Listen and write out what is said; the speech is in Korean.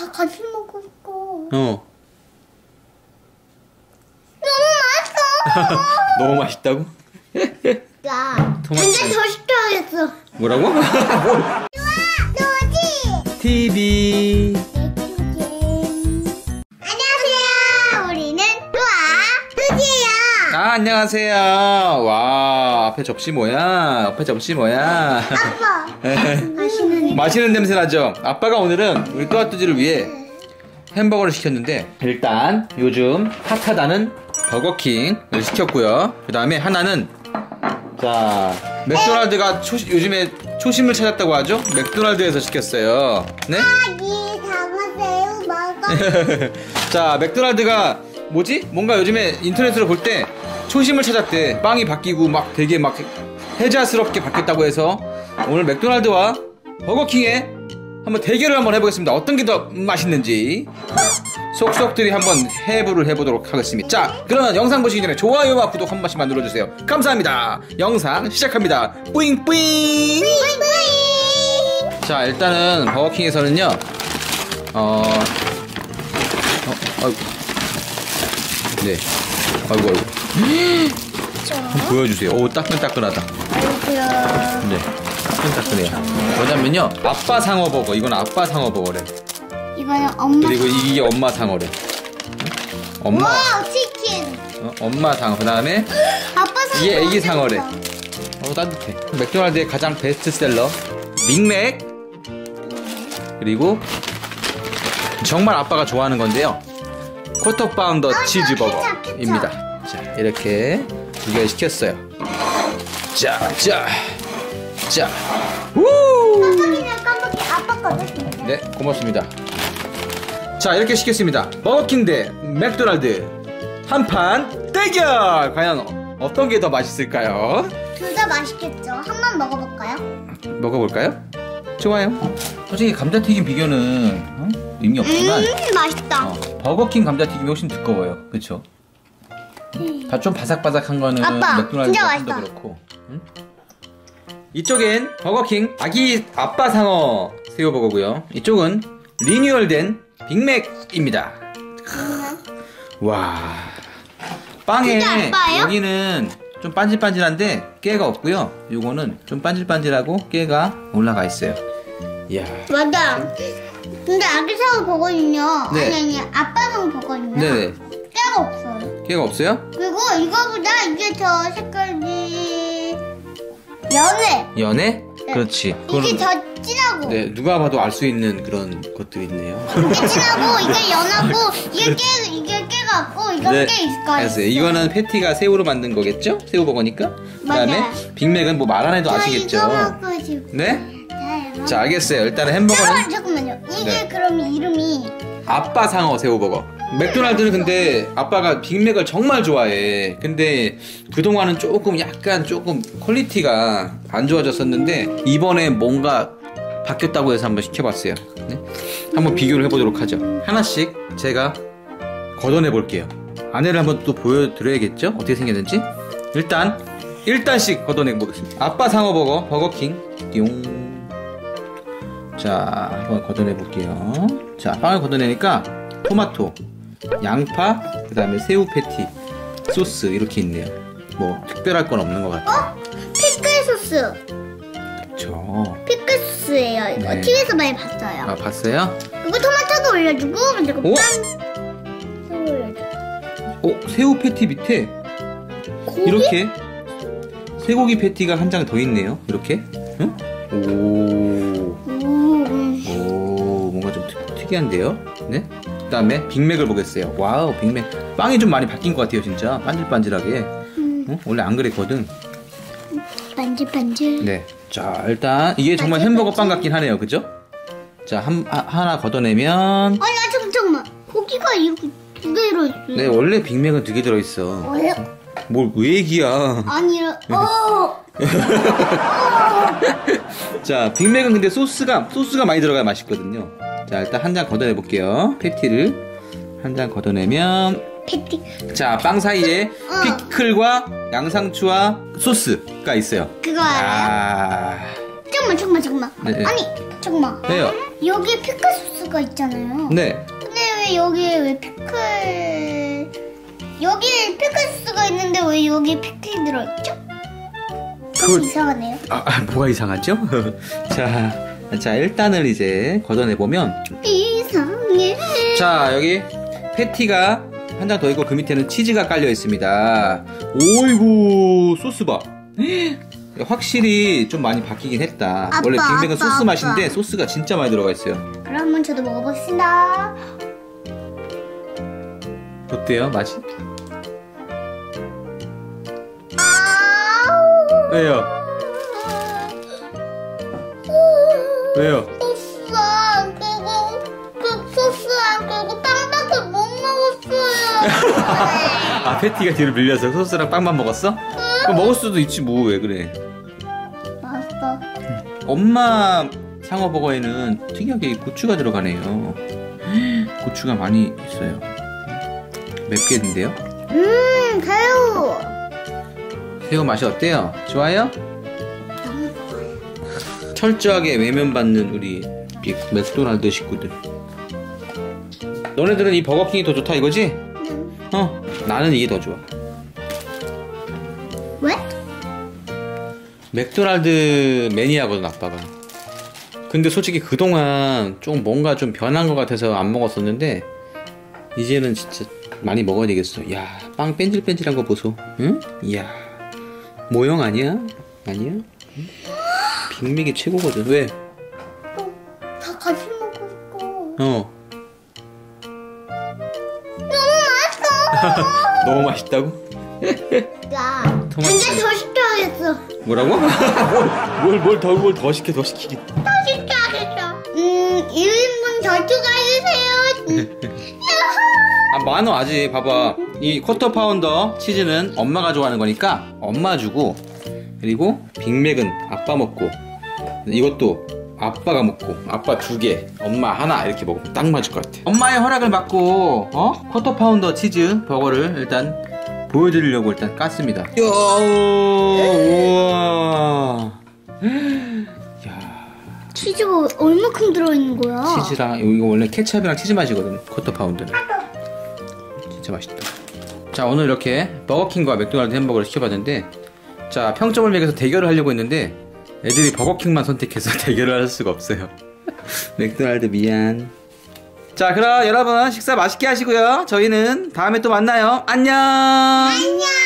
다 같이 먹고 싶어. 어. 너무 맛있어. 너무 맛있다고? 야, 토마토. 근데 더 시켜야겠어. 뭐라고? 좋아, 너지? TV. 아, 안녕하세요. 와, 앞에 접시 뭐야? 앞에 접시 뭐야? 아빠. 맛있는 맛있는 냄새 나죠? 아빠가 오늘은 우리 또아뚜지를 위해 햄버거를 시켰는데 일단 요즘 핫하다는 버거킹을 시켰고요. 그 다음에 하나는 자 맥도날드가 초, 요즘에 초심을 찾았다고 하죠? 맥도날드에서 시켰어요. 네? 아기 담으세요. 먹어. 자 맥도날드가 뭐지? 뭔가 요즘에 인터넷으로 볼 때 초심을 찾았대. 빵이 바뀌고 막 되게 막 해자스럽게 바뀌었다고 해서 오늘 맥도날드와 버거킹의 한번 대결을 한번 해보겠습니다. 어떤 게 더 맛있는지 속속들이 한번 해부를 해보도록 하겠습니다. 자, 그러면 영상 보시기 전에 좋아요와 구독 한 번씩만 눌러주세요. 감사합니다. 영상 시작합니다. 뿌잉 뿌잉! 자, 일단은 버거킹에서는요, 어, 어, 아이고. 네. 아이고, 아이고. 한번 보여주세요. 오, 따끈따끈하다. 아이고야. 네. 따끈따끈해요. 뭐냐면요, 아빠 상어 버거. 이건 아빠 상어 버거래. 이거는 엄마. 그리고 이게 엄마 상어래. 엄마, 와, 치킨. 어, 엄마 상어. 그 다음에 아빠 상. 이게 애기 상어래. 어, 따뜻해. 맥도날드의 가장 베스트셀러, 빅맥. 그리고 정말 아빠가 좋아하는 건데요. Quarter Pounder 치즈버거입니다. 자, 이렇게 두 개 시켰어요. 자, 자, 자. 우! 네, 고맙습니다. 자, 이렇게 시켰습니다. 버거킹 대 맥도날드 한판 대결! 과연 어떤 게 더 맛있을까요? 둘 다 맛있겠죠? 한 번 먹어볼까요? 먹어볼까요? 좋아요. 솔직히 감자튀김 비교는 어? 의미 없지만 음, 맛있다. 어, 버거킹 감자튀김이 훨씬 두꺼워요. 그쵸? 다좀 바삭바삭한 거는 아빠, 맥도날드가 진짜 좀더 맛있다. 그렇고 응? 이쪽엔 버거킹 아기 아빠 상어 새우 버거고요. 이쪽은 리뉴얼된 빅맥입니다. 와 빵에 진짜 아빠예요? 여기는 좀 반질반질한데 깨가 없고요. 요거는 좀 반질반질하고 깨가 올라가 있어요. 이야. 맞아. 근데 아기 사고 보거든요. 네. 아니, 아니, 아빠 사고 보거든요. 네네. 깨가 없어요. 깨가 없어요? 그리고 이거보다 이게 더 색깔이 연해. 연해? 네. 그렇지. 이게 더 진하고. 네 누가 봐도 알 수 있는 그런 것들이 있네요. 이게 진하고 이게 연하고 이게 깨 이게 깨가 없고 이건 깨 있을 거예요. 알았어요. 이거는 패티가 새우로 만든 거겠죠? 새우 버거니까. 그다음에 맞아요. 빅맥은 뭐 말 안 해도 아시겠죠? 저 이거 먹고 싶어요. 네? 네. 자 알겠어요. 일단은 햄버거는 잠깐만 잠깐만요. 이게 네. 그럼 이름이 아빠 상어 새우버거. 맥도날드는 근데 아빠가 빅맥을 정말 좋아해. 근데 그동안은 조금 약간 조금 퀄리티가 안 좋아졌었는데 이번에 뭔가 바뀌었다고 해서 한번 시켜봤어요. 네? 한번 비교를 해보도록 하죠. 하나씩 제가 걷어내 볼게요. 안에를 한번 또 보여드려야겠죠? 어떻게 생겼는지. 일단 1단씩 걷어내 보겠습니다. 아빠 상어버거 버거킹 띠용 자, 한번 걷어내 볼게요. 자, 빵을 걷어내니까 토마토, 양파, 그 다음에 새우 패티, 소스 이렇게 있네요. 뭐 특별할 건 없는 것 같아요. 피클 소스. 그쵸. 피클 소스예요. 이거 네. TV에서 많이 봤어요. 아, 봤어요? 그리고 토마토도 올려주고 그리고 오? 빵 새우 올려주고. 어, 새우 패티 밑에 고기? 이렇게 쇠고기 패티가 한 장 더 있네요. 이렇게. 응? 오, 특, 특이한데요? 네? 그 다음에 빅맥을 보겠어요. 와우, 빅맥. 빵이 좀 많이 바뀐 것 같아요, 진짜. 반질반질하게. 음. 응? 원래 안 그랬거든. 반질반질. 네. 자, 일단 이게 정말 맞아요, 햄버거. 빵 같긴 하네요. 그죠? 자, 한, 하- 하나 걷어내면 아니, 아, 잠깐, 잠깐만. 고기가 이거 두 개 들어 있어요. 네, 원래 빅맥은 두 개 들어 있어. 왜요? 뭘왜 얘기야. 아니라, 어! 자, 빅맥은 근데 소스가, 소스가 많이 들어가야 맛있거든요. 자, 일단 한 장 걷어내 볼게요. 패티를. 한 장 걷어내면. 패티. 자, 빵 사이에 어. 피클과 양상추와 소스가 있어요. 그거 알아요? 아. 잠깐만, 잠깐만, 잠깐만. 네, 네. 아니, 잠깐만. 왜요? 여기 피클 소스가 있잖아요. 네. 근데 왜 여기에 왜 피클 여기 피클 소스가 있는데 왜 여기 피클이 들어있죠? 좀 그걸- 이상하네요. 아, 아, 뭐가 이상하죠? 자, 자 일단은 이제 걷어내 보면 이상해. 자 여기 패티가 한 장 더 있고 그 밑에는 치즈가 깔려 있습니다. 오이구 소스 봐. 확실히 좀 많이 바뀌긴 했다. 아빠, 원래 빅맥은 아빠, 소스 아빠. 맛인데 소스가 진짜 많이 들어가 있어요. 그러면 저도 먹어봅시다. 어때요 맛이? 아우. 왜요? 왜요? 소스 안 끄고 그 소스 안 끄고 빵밖에 못 먹었어요. 아 패티가 뒤로 밀려서 소스랑 빵만 먹었어? 그럼 먹을 수도 있지 뭐 왜 그래? 맛있어. 엄마 상어버거에는 특이하게 고추가 들어가네요. 고추가 많이 있어요. 맵겠는데요? 음 새우. 새우 맛이 어때요? 좋아요? 철저하게 외면받는 우리 빅 맥도날드 식구들. 너네들은 이 버거킹이 더 좋다 이거지? 음. 어, 나는 이게 더 좋아. 왜? 맥도날드 매니아거든 아빠가. 근데 솔직히 그동안 좀 뭔가 좀 변한 것 같아서 안 먹었었는데 이제는 진짜 많이 먹어야 되겠어. 야, 빵 뺀질뺀질한 거 보소. 응? 이야, 모형 아니야? 아니야? 응? 빅맥이 최고거든. 왜? 다 같이 먹고 싶어. 어, 너무 맛있어. 너무 맛있다고? 야. 이제 더 시켜야겠어. 뭐라고? 뭘뭘 더 뭘 더 시켜 더 시키기. 더 시켜야겠어. 음, 1인분 더 추가해주세요. 아 많어 아직 봐봐 이 쿼터 파운더 치즈는 엄마가 좋아하는 거니까 엄마 주고 그리고 빅맥은 아빠 먹고 이것도 아빠가 먹고 아빠 두 개 엄마 하나 이렇게 먹으면 딱 맞을 것 같아. 엄마의 허락을 받고 어? Quarter Pounder 치즈 버거를 일단 보여드리려고 일단 깠습니다. 야, 우와. 치즈가 얼마큼 들어있는 거야? 치즈랑 이거 원래 케찹이랑 치즈 맛이거든 Quarter Pound는. 진짜 맛있다. 자 오늘 이렇게 버거킹과 맥도날드 햄버거를 시켜봤는데 자 평점을 매겨서 대결을 하려고 했는데 애들이 버거킹만 선택해서 대결을 할 수가 없어요. 맥도날드 미안. 자 그럼 여러분 식사 맛있게 하시고요. 저희는 다음에 또 만나요. 안녕! 안녕.